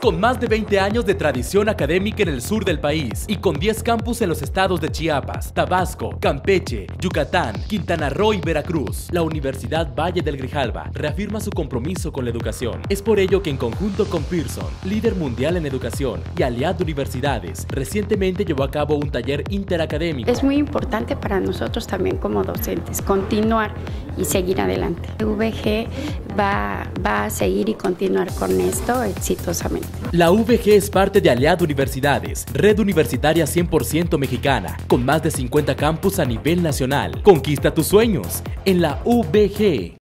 Con más de 20 años de tradición académica en el sur del país y con 10 campus en los estados de Chiapas, Tabasco, Campeche, Yucatán, Quintana Roo y Veracruz, la Universidad Valle del Grijalva reafirma su compromiso con la educación. Es por ello que en conjunto con Pearson, líder mundial en educación, y Aliad Universidades, recientemente llevó a cabo un taller interacadémico. Es muy importante para nosotros también como docentes continuar y seguir adelante. VG va, va a seguir y continuar con esto exitosamente. La VG es parte de Aliado Universidades, red universitaria 100% mexicana, con más de 50 campus a nivel nacional. Conquista tus sueños en la VG.